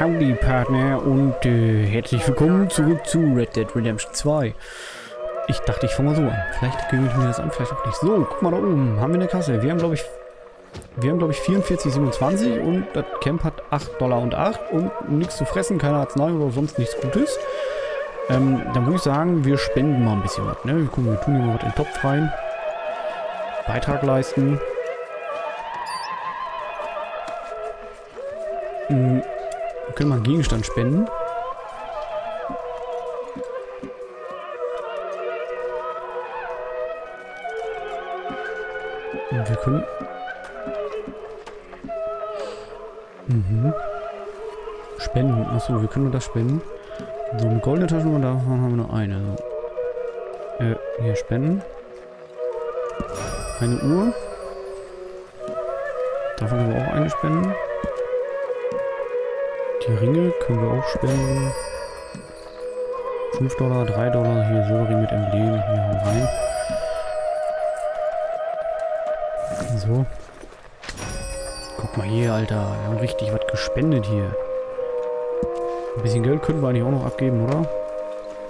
Howdy Partner und äh, herzlich willkommen zurück zu Red Dead Redemption 2. Ich dachte, ich fange mal so an. Vielleicht gewöhne ich mir das an, vielleicht auch nicht. So, guck mal da oben. Haben wir eine Kasse. Wir haben, glaube ich, wir haben, glaube ich, 44,27 und das Camp hat 8 Dollar und 8 und nichts zu fressen, keine Arznei oder sonst nichts Gutes. Ähm, dann würde ich sagen, wir spenden mal ein bisschen was. Ne? Wir, gucken, wir tun hier mal was in den Topf rein. Beitrag leisten. Hm, wir können mal einen Gegenstand spenden. Und wir können... Mhm. Spenden. Achso, wir können nur das spenden. So, eine goldene Taschenlampe, davon haben wir nur eine. So. Äh, hier spenden. Eine Uhr. Davon können wir auch eine spenden. Die Ringe können wir auch spenden. 5 Dollar, 3 Dollar. Hier Silberring mit Emblem. Hier haben wir rein. So. Guck mal hier, Alter. Wir haben richtig was gespendet hier. Ein bisschen Geld könnten wir eigentlich auch noch abgeben, oder?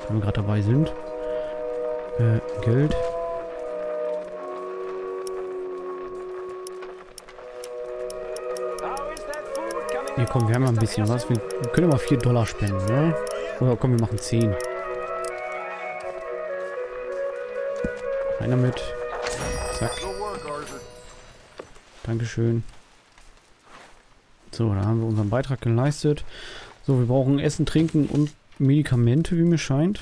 Wenn wir gerade dabei sind. Äh, Geld. Hier, komm, wir haben ja ein bisschen was. Wir können mal 4 Dollar spenden, ne? Oder komm, wir machen 10. Rein damit. Zack. Dankeschön. So, da haben wir unseren Beitrag geleistet. So, wir brauchen Essen, Trinken und Medikamente, wie mir scheint.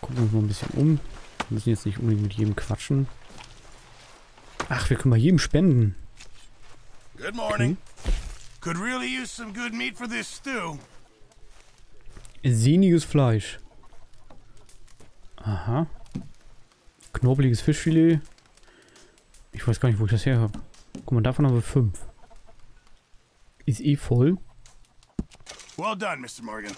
Gucken wir uns mal ein bisschen um. Wir müssen jetzt nicht unbedingt mit jedem quatschen. Ach, wir können bei jedem spenden. Good morning. Could really use some good meat for this stew. Sehniges Fleisch. Aha. Knorpeliges Fischfilet. Ich weiß gar nicht, wo ich das her habe. Guck mal, davon haben wir fünf. Ist eh voll. Well done, Mr. Morgan.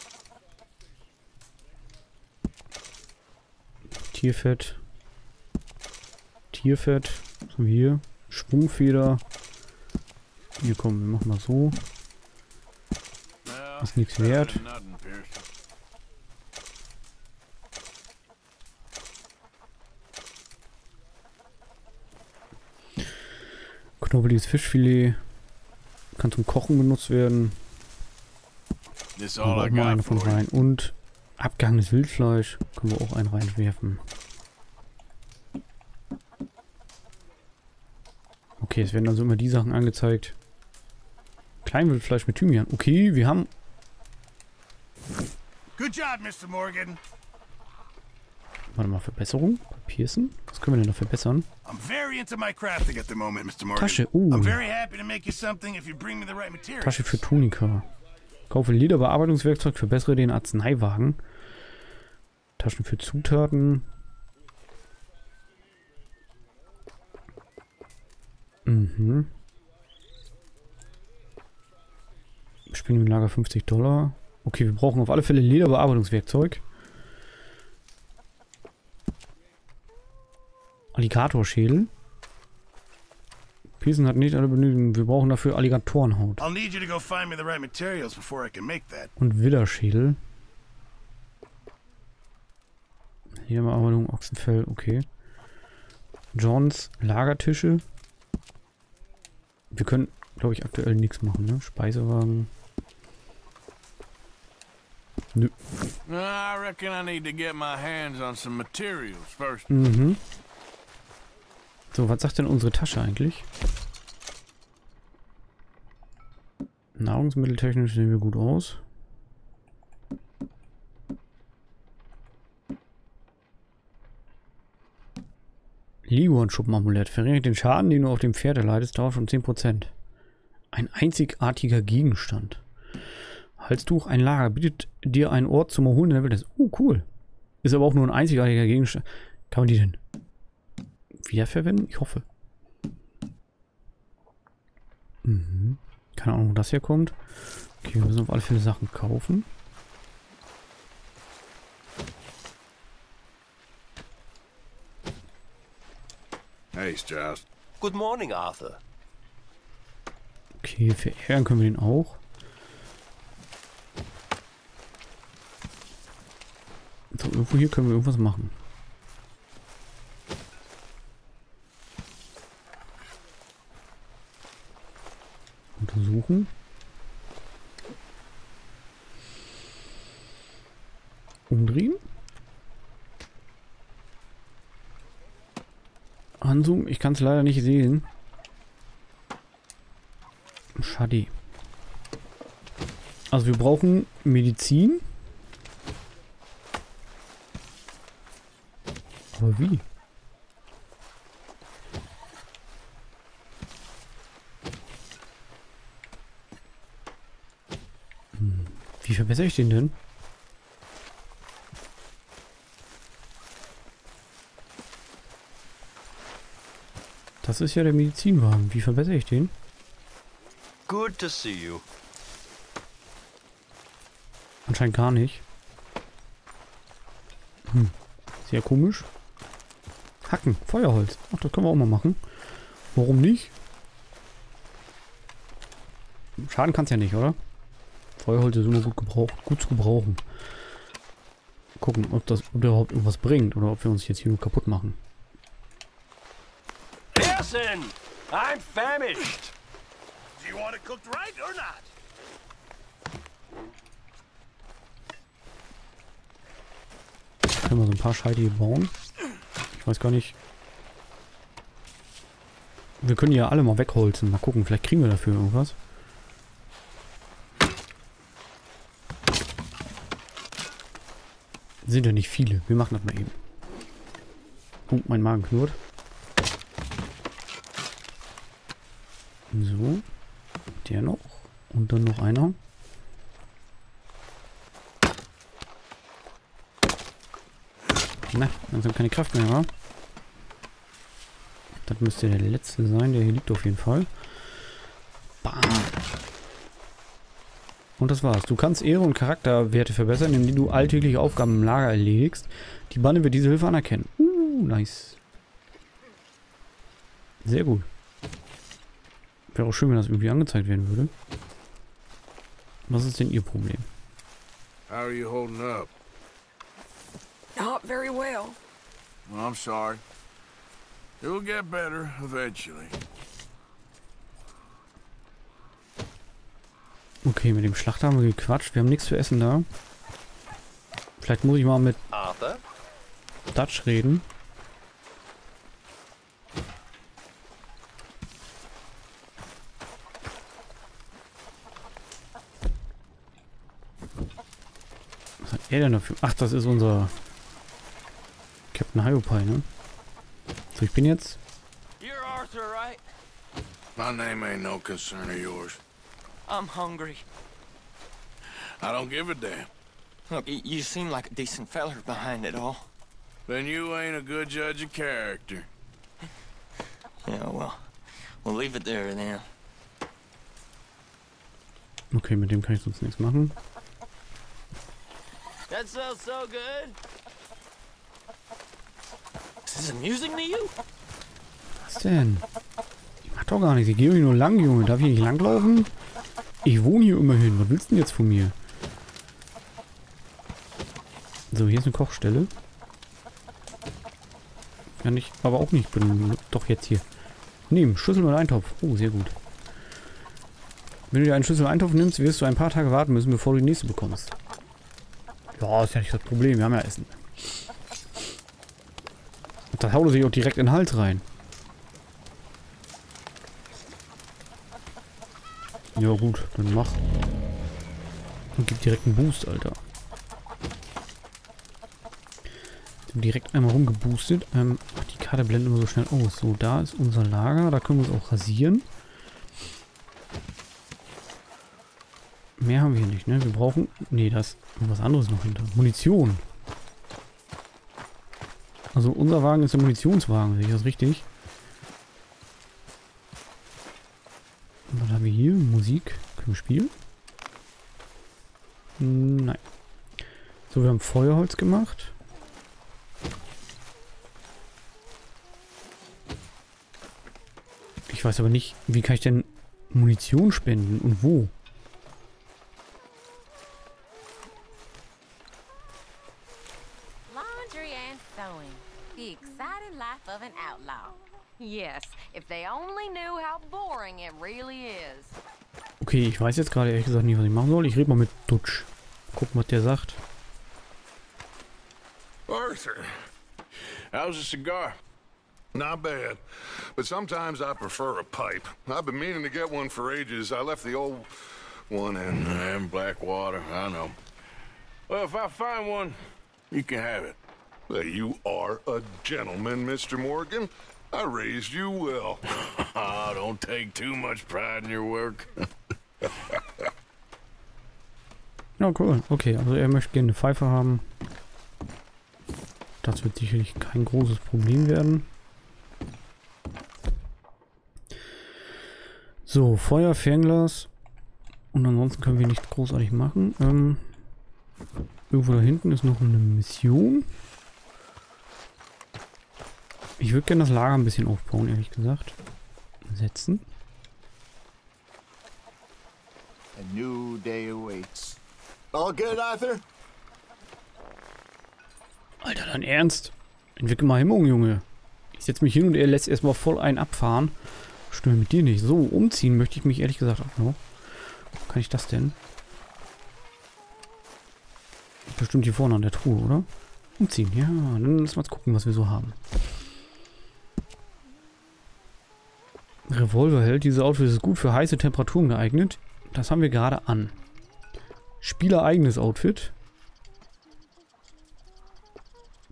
Tierfett. Tierfett. Was haben wir hier? Schwungfeder. Hier komm, wir machen mal so. Ist nichts wert. Knorpeliges Fischfilet. Kann zum Kochen benutzt werden. Auch mal eine von rein. Und abgehangenes Wildfleisch. Können wir auch einen reinwerfen. Okay, es werden also immer die Sachen angezeigt. Kleinwildfleisch mit Thymian. Okay, wir haben... Good job, Mr. Morgan. Warte mal, Verbesserung? Papiersen? Was können wir denn da verbessern? Tasche. Uh, right materials. Tasche für Tunika. Kaufe Lederbearbeitungswerkzeug, verbessere den Arzneiwagen. Taschen für Zutaten. Mhm. Spielen im Lager 50 Dollar. Okay, wir brauchen auf alle Fälle Lederbearbeitungswerkzeug. Alligatorschädel. Piesen hat nicht alle benötigen. Wir brauchen dafür Alligatorenhaut. Right. Und Widderschädel. Hier Bearbeitung, Ochsenfell, okay. Johns Lagertische. Wir können, glaube ich, aktuell nichts machen, ne? Speisewagen. Nö. I reckon I need to get my hands on some materials first. Mhm. So, was sagt denn unsere Tasche eigentlich? Nahrungsmitteltechnisch sehen wir gut aus. Liguan-Schuppenamulett. Verringert den Schaden, den du auf dem Pferd erleidest, dauert schon 10%. Ein einzigartiger Gegenstand. Halstuch, ein Lager. Bietet dir einen Ort zum Erholen der Wildnis. Oh, cool. Ist aber auch nur ein einzigartiger Gegenstand. Kann man die denn wiederverwenden? Ich hoffe. Mhm. Keine Ahnung, wo das herkommt. Okay, wir müssen auf alle Fälle Sachen kaufen. Hey, Strauss. Good morning, Arthur. Okay, verärgern können wir den auch. So, irgendwo hier können wir irgendwas machen. Untersuchen. Umdrehen. Anzoomen. Ich kann es leider nicht sehen. Schade. Also wir brauchen Medizin. Aber wie? Hm. Wie verbessere ich den denn? Das ist ja der Medizinwagen. Wie verbessere ich den? Good to see you. Anscheinend gar nicht. Hm. Sehr komisch. Hacken, Feuerholz. Ach, das können wir auch mal machen. Warum nicht? Schaden kann es ja nicht, oder? Feuerholz ist immer gut gebraucht, gut zu gebrauchen. Gucken, ob das überhaupt irgendwas bringt oder ob wir uns jetzt hier nur kaputt machen. Listen! I'm famished! Do you want it cooked right or not? Können wir so ein paar Scheide hier bauen. Ich weiß gar nicht. Wir können ja alle mal wegholzen. Mal gucken, vielleicht kriegen wir dafür irgendwas. Sind ja nicht viele. Wir machen das mal eben. Oh, mein Magen knurrt. So. Der noch. Und dann noch einer. Na, langsam keine Kraft mehr, wa? Das müsste der letzte sein. Der hier liegt auf jeden Fall. Bam. Und das war's. Du kannst Ehre und Charakterwerte verbessern, indem du alltägliche Aufgaben im Lager erledigst. Die Bande wird diese Hilfe anerkennen. Uh, nice. Sehr gut. Wäre auch schön, wenn das irgendwie angezeigt werden würde. Was ist denn Ihr Problem? How are you holding up? Not very well. Well, I'm sorry. It will get better eventually. Okay, mit dem Schlachter haben wir gequatscht. Wir haben nichts zu essen da. Vielleicht muss ich mal mit Arthur? Dutch reden. Er denn dafür? Ach, das ist unser Captain Hyopai, ne? So, ich bin jetzt... You're Arthur, right? My name ain't no concern of yours. I'm hungry. I don't give a damn. Look, you seem like a decent feller behind it all. Then you ain't a good judge of character. Yeah, well, we'll leave it there then. Okay, mit dem kann ich sonst nichts machen. That smells so good. Is this amusing to you? Was denn? Ich mach doch gar nichts. Ich gehe hier nur lang, Junge. Darf ich nicht langlaufen? Ich wohne hier immerhin. Was willst du denn jetzt von mir? So, hier ist eine Kochstelle. Kann ich aber auch nicht benutzen. Doch, jetzt hier. Nehmen. Schüssel und Eintopf. Oh, sehr gut. Wenn du dir einen Schüssel Eintopf nimmst, wirst du ein paar Tage warten müssen, bevor du die nächste bekommst. Ja, ist ja nicht das Problem. Wir haben ja Essen. Und da haut sich auch direkt in den Hals rein. Ja gut, dann mach. Und gib direkt einen Boost, Alter. Direkt einmal rumgeboostet. Ähm, die Karte blendet immer so schnell aus. So, da ist unser Lager. Da können wir uns auch rasieren. Mehr haben wir nicht, ne? Wir brauchen... Nee, da ist was anderes noch hinter. Munition. Also unser Wagen ist der Munitionswagen. Sehe ich das richtig? Und was haben wir hier? Musik. Können wir spielen? Nein. So, wir haben Feuerholz gemacht. Ich weiß aber nicht, wie kann ich denn Munition spenden. Und wo? Ich weiß jetzt gerade ehrlich gesagt nicht, was ich machen soll. Ich rede mal mit Dutsch. Gucken, was der sagt. Arthur, How's a cigar? not bad. But sometimes I prefer a pipe. I've been meaning to get one for ages. I left the old one in. And Blackwater, I know. Well, if I find one, you can have it. Well, you are a gentleman, Mr. Morgan. I raised you well. Ah, don't take too much pride in your work. Ja, cool. Okay, also er möchte gerne eine Pfeife haben. Das wird sicherlich kein großes Problem werden. So, Feuer, Fernglas. Und ansonsten können wir nichts großartig machen. Ähm, irgendwo da hinten ist noch eine Mission. Ich würde gerne das Lager ein bisschen aufbauen, ehrlich gesagt. Setzen. A new day awaits. All good, Arthur? Alter, dein Ernst? Entwickel mal Hemmung, Junge. Ich setze mich hin und er lässt erstmal voll einen abfahren. Stimme mit dir nicht. So, umziehen möchte ich mich ehrlich gesagt auch noch. Kann ich das denn? Bestimmt hier vorne an der Truhe, oder? Umziehen, ja. Dann lass mal gucken, was wir so haben. Revolver hält. Diese Outfit ist gut für heiße Temperaturen geeignet. Das haben wir gerade an. Spieler eigenes Outfit.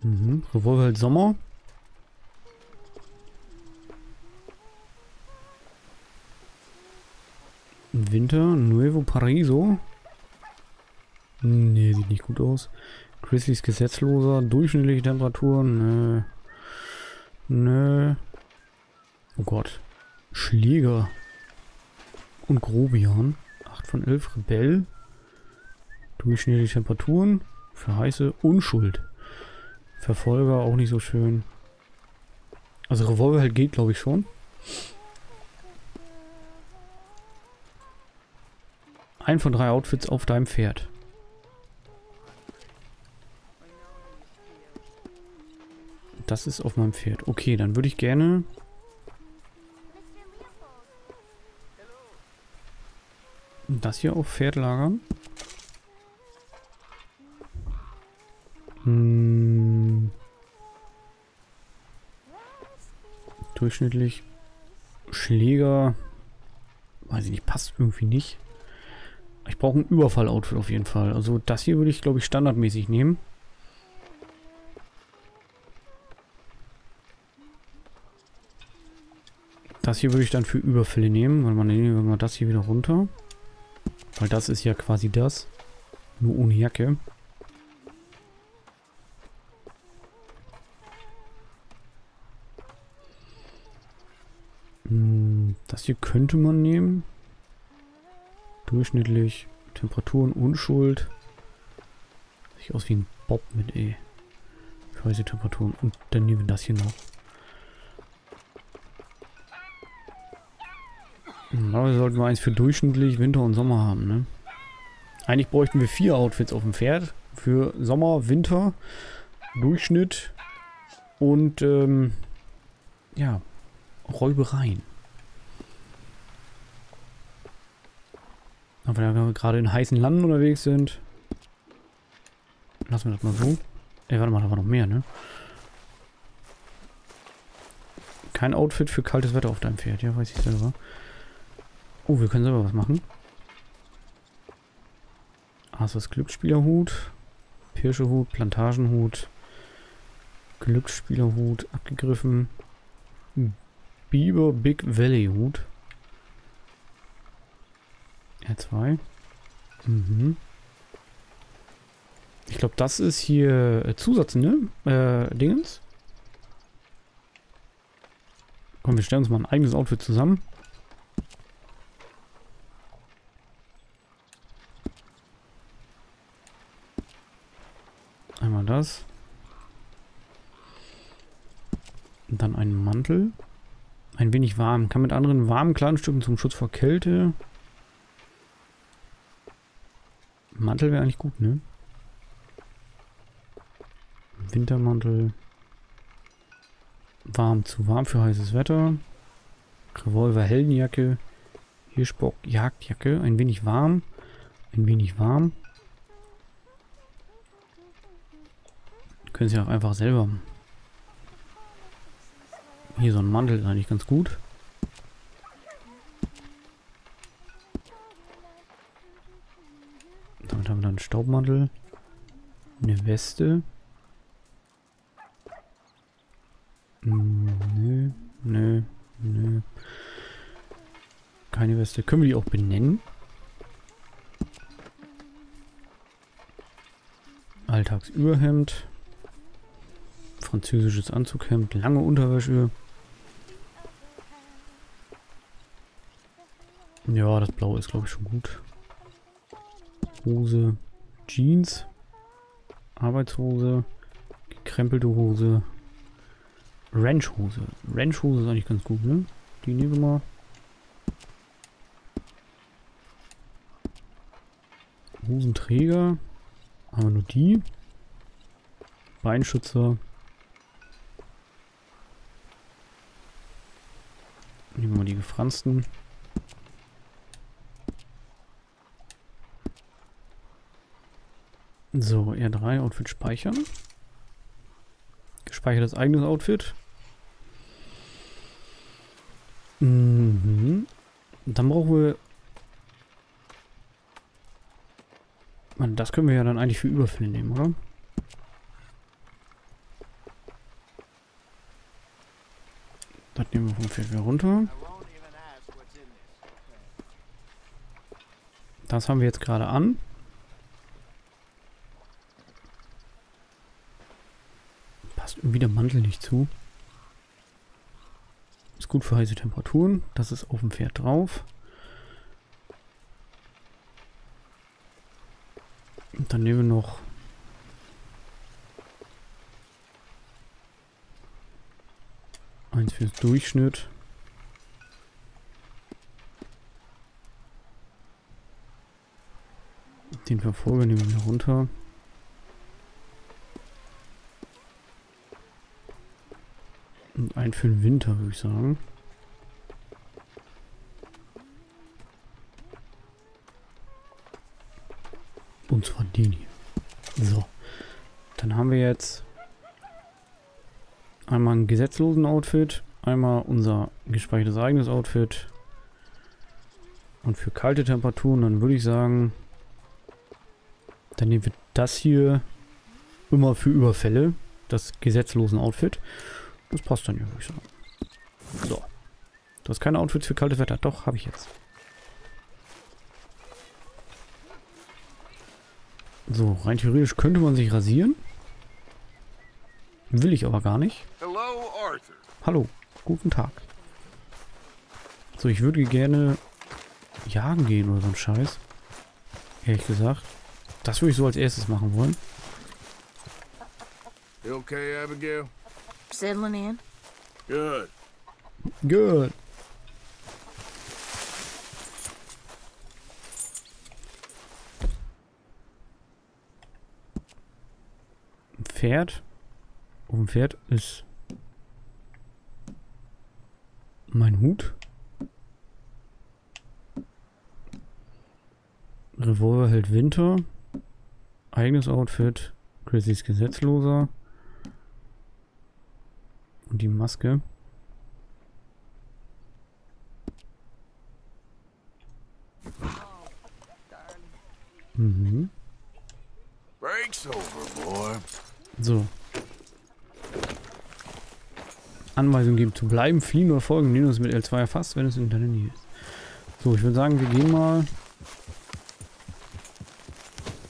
Mhm. Revolver hält Sommer. Winter, Nuevo Paraiso. Nee, sieht nicht gut aus. Grizzlies gesetzloser, durchschnittliche Temperaturen, nö. Nö. Oh Gott. Schläger. Und Grobian. 8 von 11 Rebell. Durchschnittliche Temperaturen. Für heiße Unschuld. Verfolger auch nicht so schön. Also Revolver halt geht, glaube ich, schon. Ein von drei Outfits auf deinem Pferd. Das ist auf meinem Pferd. Okay, dann würde ich gerne... Das hier auf Pferd lagern. Hm. Durchschnittlich. Schläger. Weiß ich nicht, passt irgendwie nicht. Ich brauche ein Überfall-Outfit auf jeden Fall. Also das hier würde ich, glaube ich, standardmäßig nehmen. Das hier würde ich dann für Überfälle nehmen. Weil man nehmen wir mal das hier wieder runter. Weil das ist ja quasi das. Nur ohne Jacke. Hm, Das hier könnte man nehmen. Durchschnittlich. Temperaturen Unschuld. Sieht aus wie ein Bob mit E. Für heiße Temperaturen. Und dann nehmen wir das hier noch. Aber sollten wir eins für durchschnittlich Winter und Sommer haben, ne? Eigentlich bräuchten wir vier Outfits auf dem Pferd. Für Sommer, Winter, Durchschnitt und ähm, ja, Räubereien. Aber da wir gerade in heißen Landen unterwegs sind, lassen wir das mal so. Ey, warte mal, da war noch mehr, ne? Kein Outfit für kaltes Wetter auf deinem Pferd, ja, weiß ich selber. Oh, wir können selber was machen. Asas Glücksspielerhut, Pirschehut, Plantagenhut, Glücksspielerhut, abgegriffen. Biber Big Valley Hut. R2. Mhm. Ich glaube, das ist hier äh, Zusatz, ne? Äh, Dingens. Komm, wir stellen uns mal ein eigenes Outfit zusammen. Einmal das. Und dann einen Mantel. Ein wenig warm. Kann mit anderen warmen Kleidungsstücken zum Schutz vor Kälte. Mantel wäre eigentlich gut, ne? Wintermantel. Warm zu warm für heißes Wetter. Revolver, Heldenjacke. Hirschbock, Jagdjacke. Ein wenig warm. Ein wenig warm. Können Sie auch einfach selber. Hier so ein Mantel ist eigentlich ganz gut. Damit haben wir dann einen Staubmantel. Eine Weste. Hm, Nö, nö, nö. Keine Weste. Können wir die auch benennen? Alltagsüberhemd. Französisches Anzughemd. Lange Unterwäsche. Ja, das Blaue ist glaube ich schon gut. Hose. Jeans. Arbeitshose. Gekrempelte Hose. Ranchhose. Ranchhose ist eigentlich ganz gut, ne? Die nehmen wir mal. Hosenträger. Haben wir nur die. Beinschützer. Nehmen wir mal die gefransten. So, R3 Outfit speichern. Gespeichertes eigenes Outfit. Mhm. Dann brauchen wir... Mann, das können wir ja dann eigentlich für Überfälle nehmen, oder? Das nehmen wir vom Pferd wieder runter. Das haben wir jetzt gerade an. Passt irgendwie der Mantel nicht zu. Ist gut für heiße Temperaturen. Das ist auf dem Pferd drauf. Und dann nehmen wir noch eins fürs Durchschnitt. Den Verfolger nehmen wir runter. Und einen für den Winter, würde ich sagen. Und zwar den hier. So. Dann haben wir jetzt einmal einen gesetzlosen Outfit, einmal unser gespeichertes eigenes Outfit. Und für kalte Temperaturen, dann würde ich sagen, dann nehmen wir das hier immer für Überfälle, das gesetzlosen Outfit. Das passt dann ja, würde ich sagen. So. Du hast keine Outfits für kaltes Wetter. Doch, habe ich jetzt. So, rein theoretisch könnte man sich rasieren. Will ich aber gar nicht. Hello, Arthur. Hallo, guten Tag. So, ich würde gerne jagen gehen oder so ein Scheiß. Ehrlich gesagt. Das würde ich so als erstes machen wollen. You okay, Abigail? Settling in? Good. Good. Ein Pferd. Auf dem Pferd ist mein Hut. Revolver hält Winter. Eigenes Outfit. Chrissys Gesetzloser. Und die Maske. Mhm. So. Anweisung geben zu bleiben, fliehen oder folgen, es mit L2 erfasst, wenn es in deiner Nähe ist. So, ich würde sagen, wir gehen mal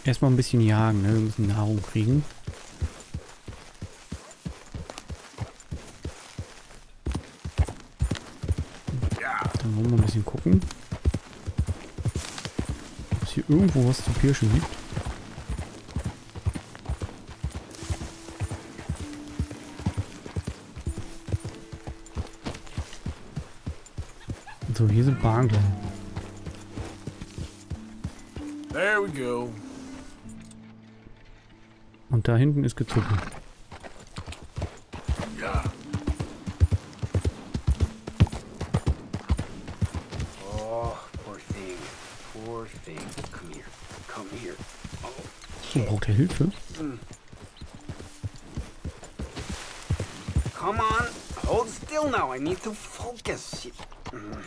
erstmal ein bisschen jagen, ne? Wir müssen Nahrung kriegen. Dann wollen wir ein bisschen gucken. Ob es hier irgendwo was zu pirschen gibt. So, hier sind Bargler. There we go. Da hinten ist gezuppelt. Ja. Oh, poor thing. Poor thing. Come here. Come here. So, braucht er Hilfe? Come on. Hold still now. I need to focus. Mm.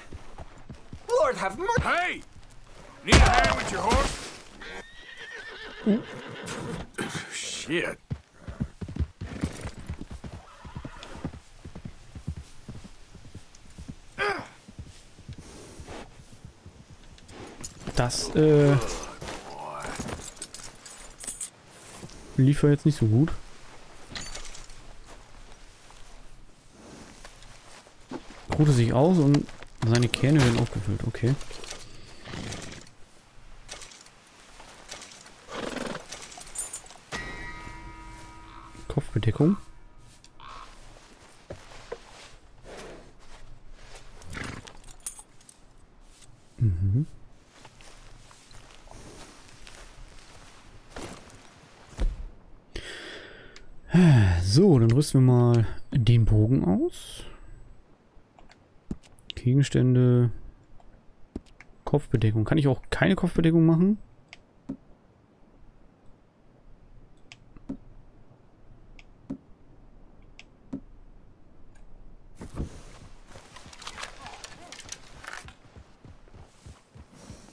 Lord have mercy. Hey! Need a hand with your horse? Shit. Das, äh... Lief jetzt nicht so gut. Ruhte sich aus und seine Kerne werden aufgefüllt. Okay. Kopfbedeckung. Mhm. So, dann rüsten wir mal den Bogen aus. Gegenstände. Kopfbedeckung. Kann ich auch keine Kopfbedeckung machen?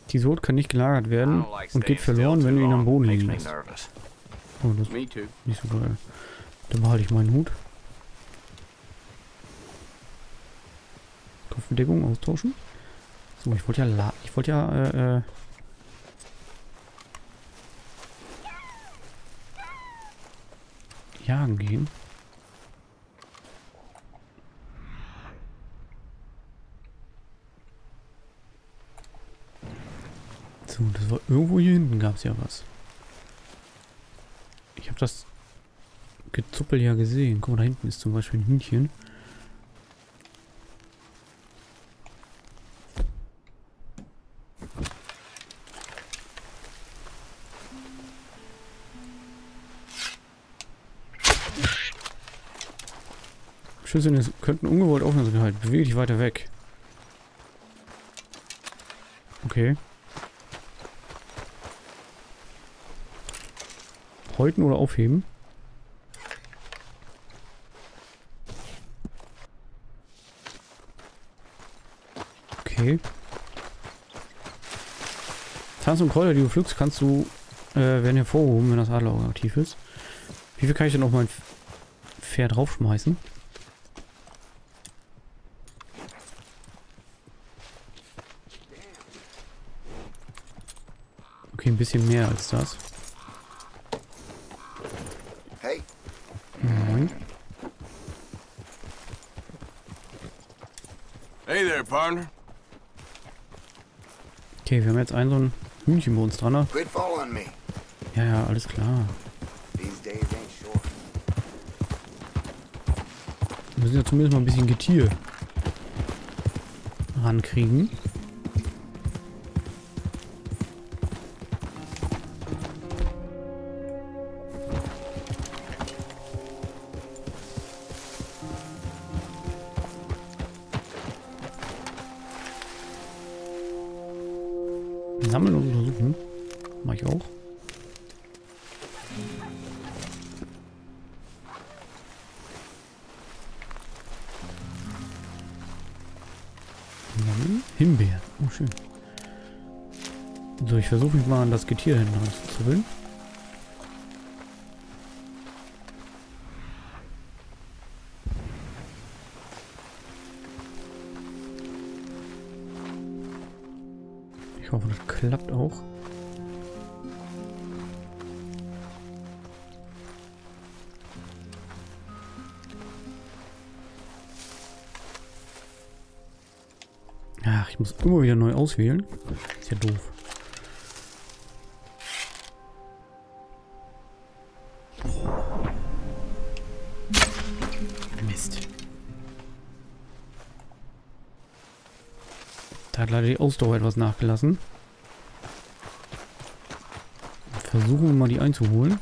Die Sod kann nicht gelagert werden und geht verloren, wenn du ihn am Boden liegen lässt. Oh, das ist nicht so geil. Dann behalte ich meinen Hut. Kopfbedeckung austauschen. So, ich wollte ja la ich wollte ja äh, äh jagen gehen. Das war irgendwo hier hinten gab es ja was. Ich habe das Gezuppel ja gesehen. Guck mal, da hinten ist zum Beispiel ein Hühnchen. Schüsse könnten ungewollt Aufmerksamkeit halten. Bewege dich weiter weg. Okay. Häuten oder aufheben? Okay. Tanz und Kräuter, die du pflückst, kannst du äh, werden hervorgehoben, wenn das Adlerauge aktiv ist. Wie viel kann ich denn auf mein Pferd draufschmeißen? Okay, ein bisschen mehr als das. Partner. Okay, wir haben jetzt einen so ein Hühnchen bei uns dran. ne? Ja, ja, alles klar. Wir müssen ja zumindest mal ein bisschen Getier rankriegen. Sammeln und untersuchen. Mach ich auch. Himbeeren. Oh, schön. So, ich versuche mich mal an das Getier hinten ranzuziehen. Klappt auch. Ach, ich muss immer wieder neu auswählen. Ist ja doof. Mist. Da hat leider die Ausdauer etwas nachgelassen. Versuchen wir mal die einzuholen.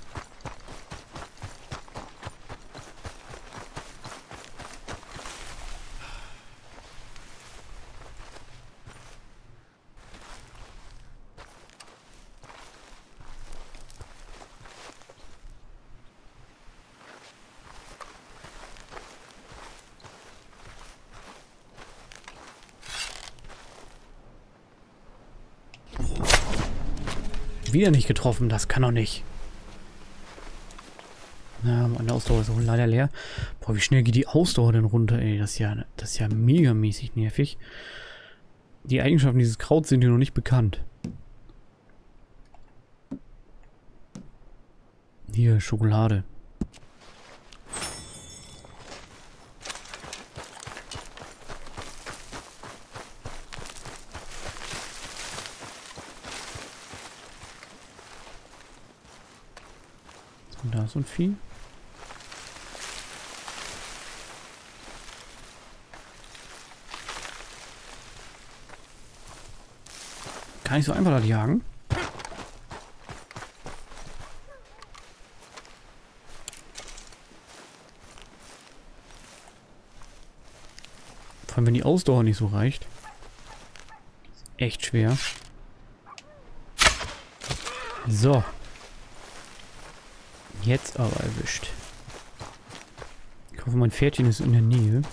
Wieder nicht getroffen, das kann doch nicht. Na, meine Ausdauer ist auch leider leer. Boah, wie schnell geht die Ausdauer denn runter, ey? Das ist ja, das ist ja megamäßig nervig. Die Eigenschaften dieses Krauts sind dir noch nicht bekannt. Hier, Schokolade. So, da ist so ein Vieh. Gar nicht so einfach das jagen. Vor allem, wenn die Ausdauer nicht so reicht. Echt schwer. So. Jetzt aber erwischt. Ich hoffe, mein Pferdchen ist in der Nähe.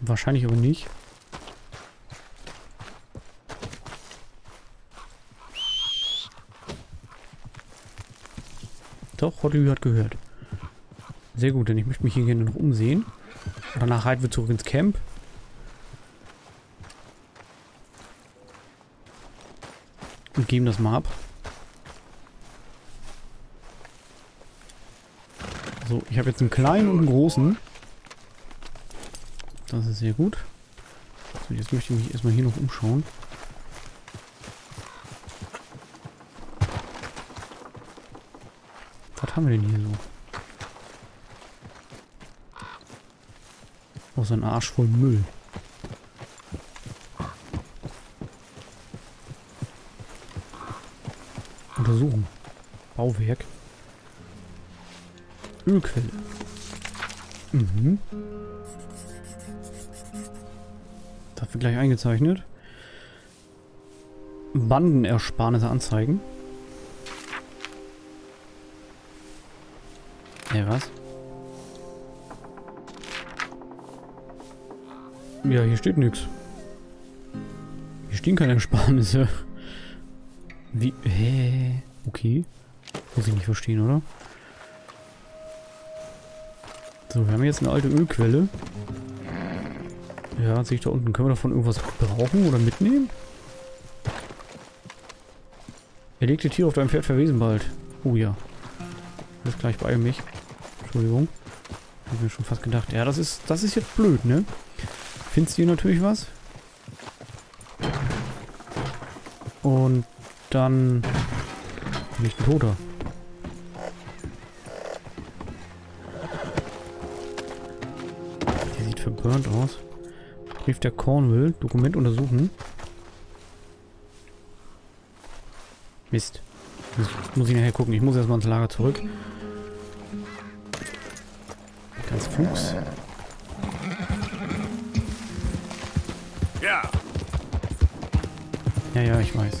Wahrscheinlich aber nicht. Doch, Hotley hat gehört. Sehr gut, denn ich möchte mich hier gerne noch umsehen. Danach halten wir zurück ins Camp. Und geben das mal ab. So, ich habe jetzt einen kleinen und einen großen. Das ist sehr gut. So, jetzt möchte ich mich erstmal hier noch umschauen. Was haben wir denn hier so? Oh, so ein Arsch voll Müll. Untersuchen. Bauwerk. Ölquelle. Mhm. Wird gleich eingezeichnet. Bandenersparnisse anzeigen. Ja, was? Ja, hier steht nichts. Hier stehen keine Ersparnisse. Wie? Hä? Okay. Muss ich nicht verstehen, oder? So, wir haben jetzt eine alte Ölquelle. Ja, sehe ich da unten. Können wir davon irgendwas brauchen oder mitnehmen? Erlegte Tiere auf deinem Pferd verwesen bald. Oh ja. Alles gleich bei mich. Entschuldigung. Hab mir schon fast gedacht. Ja, das ist, das ist jetzt blöd, ne? Findest du hier natürlich was? Und dann nicht ein Toter. Der sieht verburnt aus. Brief der Cornwall. Dokument untersuchen. Mist. Muss, muss ich nachher gucken. Ich muss erstmal ins Lager zurück. Ganz Fuchs. Ja, ja, ich weiß.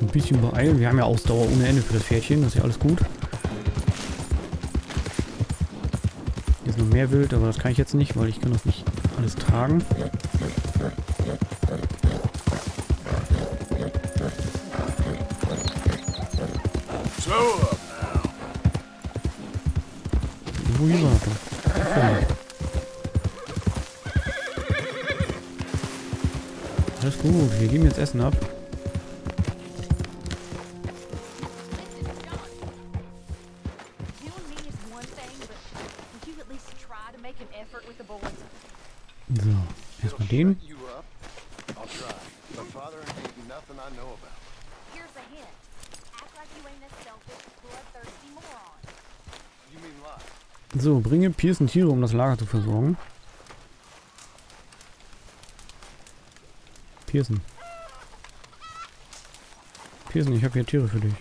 Ein bisschen beeilen. Wir haben ja Ausdauer ohne Ende für das Pferdchen. Das ist ja alles gut. Hier ist noch mehr Wild, aber das kann ich jetzt nicht, weil ich kann das nicht alles tragen. Er? Da. Alles gut, wir geben jetzt Essen ab. Pearson Tiere, um das Lager zu versorgen. Pearson. Pearson, ich habe hier Tiere für dich.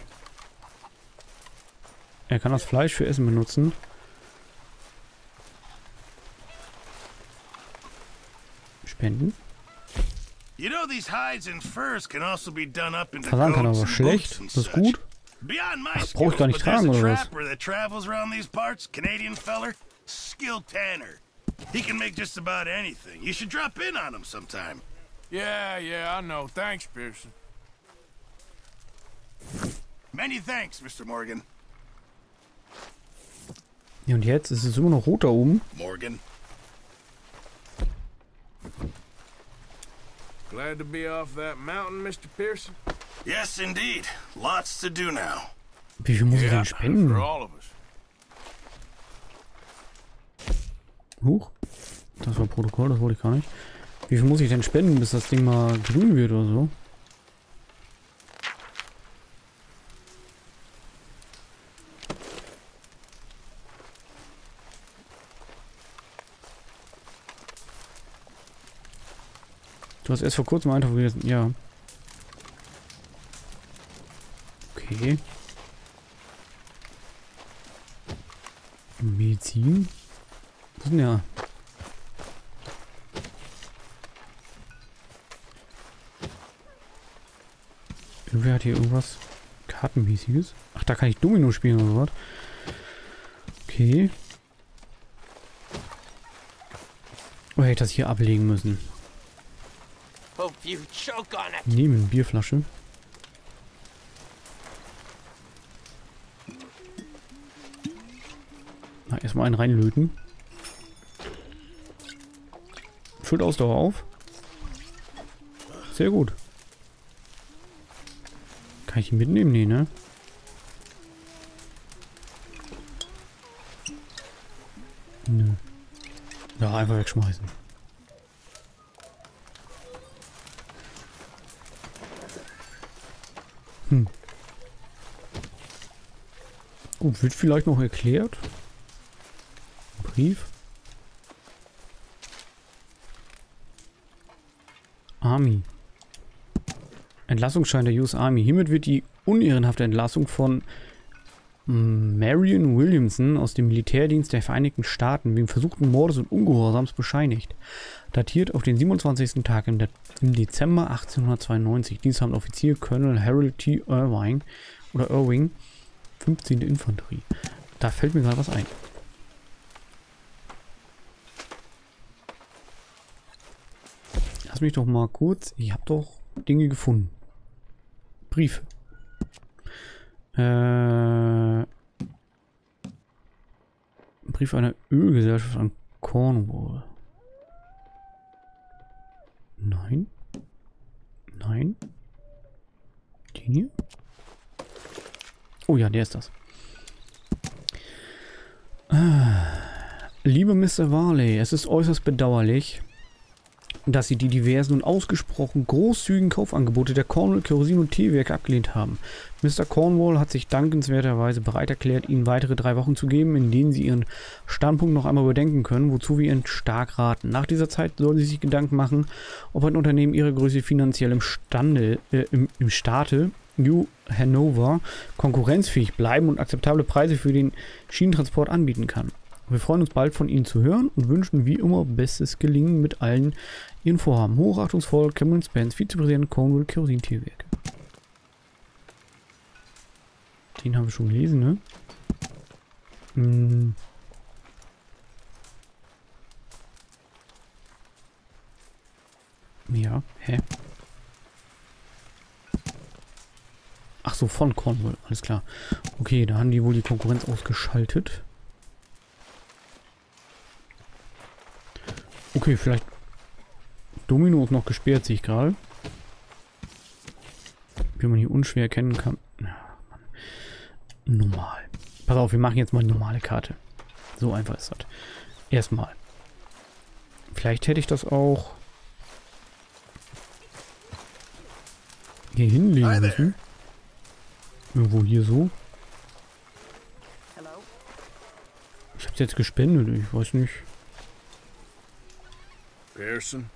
Er kann das Fleisch für Essen benutzen. Spenden. You know these hides and furs can also be done up into Versand kann aber schlecht. Das ist gut. Ach, brauch ich gar nicht tragen, oder was? Trapper that travels around these parts, Canadian feller, skilled tanner. He can make just about anything. You should drop in on him sometime. Yeah, yeah, I know. Thanks, Pearson. Many thanks, Mr. Morgan. Ja, und jetzt ist es immer noch rot da oben. Morgan. Glad to be off that mountain, Mr. Pearson. Yes, indeed. Lots to do now. Wie viel muss ich denn spenden? for all of us. Huch. Das war Protokoll, das wollte ich gar nicht. Wie viel muss ich denn spenden, bis das Ding mal grün wird oder so? Du hast erst vor kurzem einfach gewesen. Ja. Okay. Medizin? Ja? Irgendwer hat hier irgendwas Kartenmäßiges. Ach, da kann ich Domino spielen oder was? Okay. Oh, hätte ich das hier ablegen müssen. Nehmen, Bierflasche. Na, erstmal einen reinlöten. Füllt Ausdauer auf. Sehr gut. Kann ich ihn mitnehmen? Nee, ne? Nö. Ja, einfach wegschmeißen. Hm. Gut, wird vielleicht noch erklärt. Brief. Army. Entlassungsschein der US Army. Hiermit wird die unehrenhafte Entlassung von Marion Williamson aus dem Militärdienst der Vereinigten Staaten wegen versuchten Mordes und Ungehorsams bescheinigt. Datiert auf den 27. Tag im, De im Dezember 1892. Diensthabender Offizier Colonel Harold T. Irving oder Irving, 15. Infanterie. Da fällt mir gerade was ein. Mich doch mal kurz. Ich habe doch Dinge gefunden. Briefe. Äh, Brief einer Ölgesellschaft an Cornwall. Nein. Nein. Den hier? Oh ja, der ist das. Ah. Lieber Mr. Varley, es ist äußerst bedauerlich, dass Sie die diversen und ausgesprochen großzügigen Kaufangebote der Cornwall Kerosin- und Teewerke abgelehnt haben. Mr. Cornwall hat sich dankenswerterweise bereit erklärt, Ihnen weitere drei Wochen zu geben, in denen Sie Ihren Standpunkt noch einmal überdenken können, wozu wir Ihnen stark raten. Nach dieser Zeit sollen Sie sich Gedanken machen, ob ein Unternehmen Ihrer Größe finanziell imstande, äh, im, im Staate, New Hanover, konkurrenzfähig bleiben und akzeptable Preise für den Schienentransport anbieten kann. Wir freuen uns bald von Ihnen zu hören und wünschen wie immer bestes Gelingen mit allen Ihren Vorhaben. Hochachtungsvoll, Cameron Spence, Vizepräsident Cornwall Kerosin-Tierwerke. Den haben wir schon gelesen, ne? Hm. Ja, hä? Ach so, von Cornwall, alles klar. Okay, da haben die wohl die Konkurrenz ausgeschaltet. Okay, vielleicht Domino ist noch gesperrt, sehe ich gerade. Wie man hier unschwer erkennen kann. Ja, Mann. Normal. Pass auf, wir machen jetzt mal eine normale Karte. So einfach ist das. Erstmal. Vielleicht hätte ich das auch hier hinlegen müssen. Irgendwo hier so. Ich hab's jetzt gespendet, ich weiß nicht. Pearson?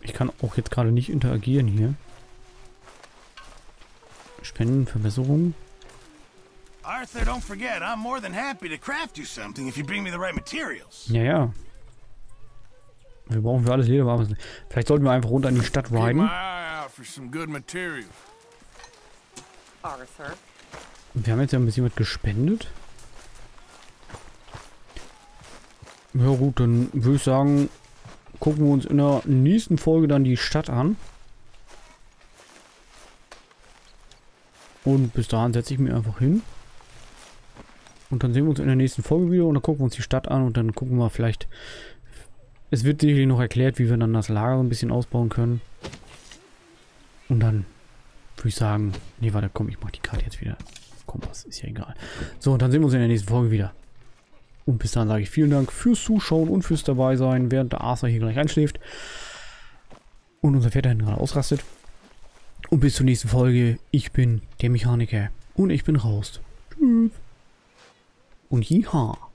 Ich kann auch jetzt gerade nicht interagieren hier. Spenden, Verbesserung. Arthur, don't forget, I'm more than happy to craft you something if you bring me the right materials. Ja, ja. Wir brauchen für alles Lederwaren. Vielleicht sollten wir einfach runter in die Stadt riden. eye out for some good material. Arthur. Wir haben jetzt ja ein bisschen was gespendet. Ja gut, dann würde ich sagen, gucken wir uns in der nächsten Folge dann die Stadt an. Und bis dahin setze ich mich einfach hin. Und dann sehen wir uns in der nächsten Folge wieder und dann gucken wir uns die Stadt an und dann gucken wir vielleicht... Es wird sicherlich noch erklärt, wie wir dann das Lager so ein bisschen ausbauen können. Und dann würde ich sagen... Nee, warte, komm, ich mache die Karte jetzt wieder. Kompass, ist ja egal. So, und dann sehen wir uns in der nächsten Folge wieder. Und bis dann sage ich vielen Dank fürs Zuschauen und fürs dabei sein, während der Arthur hier gleich einschläft. Und unser Pferd dahin gerade ausrastet. Und bis zur nächsten Folge. Ich bin der Mechaniker. Und ich bin raus. Tschüss. Und jiha.